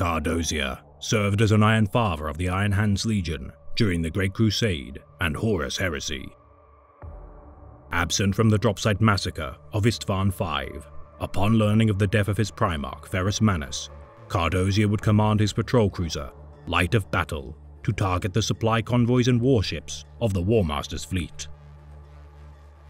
Kardozia served as an Iron Father of the Iron Hands Legion during the Great Crusade and Horus Heresy. Absent from the Dropsite massacre of Istvaan V, upon learning of the death of his Primarch Ferrus Manus, Kardozia would command his patrol cruiser, Light of Battle, to target the supply convoys and warships of the War Master's fleet.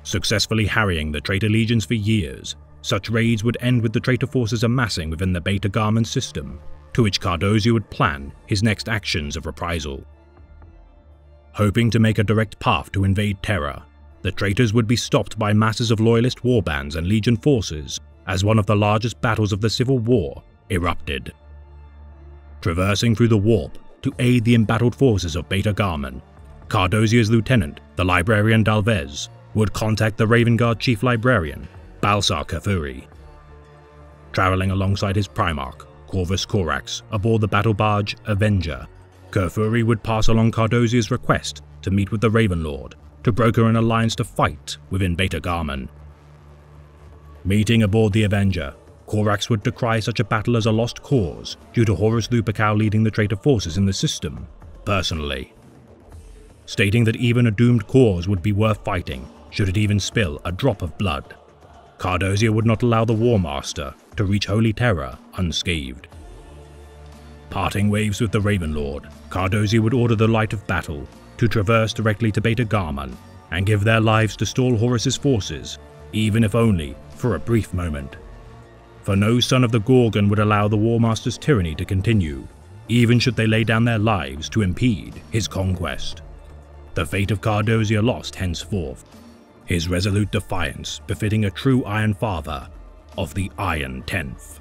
Successfully harrying the traitor legions for years, such raids would end with the traitor forces amassing within the Beta Garmon system, to which Kardozia would plan his next actions of reprisal. Hoping to make a direct path to invade Terra, the traitors would be stopped by masses of loyalist warbands and legion forces as one of the largest battles of the Civil War erupted. Traversing through the warp to aid the embattled forces of Beta Garmon, Kardozia's lieutenant, the librarian Dalvez, would contact the Raven Guard chief librarian, Balsar Kafuri. Traveling alongside his Primarch, Corvus Corax, aboard the battle barge Avenger, Kerfuri would pass along Kardozia's request to meet with the Raven Lord to broker an alliance to fight within Beta Garmon. Meeting aboard the Avenger, Corax would decry such a battle as a lost cause due to Horus Lupercal leading the traitor forces in the system, personally. Stating that even a doomed cause would be worth fighting should it even spill a drop of blood. Kardozia would not allow the War Master to reach Holy Terra unscathed. Parting waves with the Raven Lord, Kardozia would order the Light of Battle to traverse directly to Beta Garmon and give their lives to stall Horus's forces, even if only for a brief moment. For no son of the Gorgon would allow the War Master's tyranny to continue, even should they lay down their lives to impede his conquest. The fate of Kardozia lost henceforth, his resolute defiance befitting a true Iron Father of the Iron Tenth.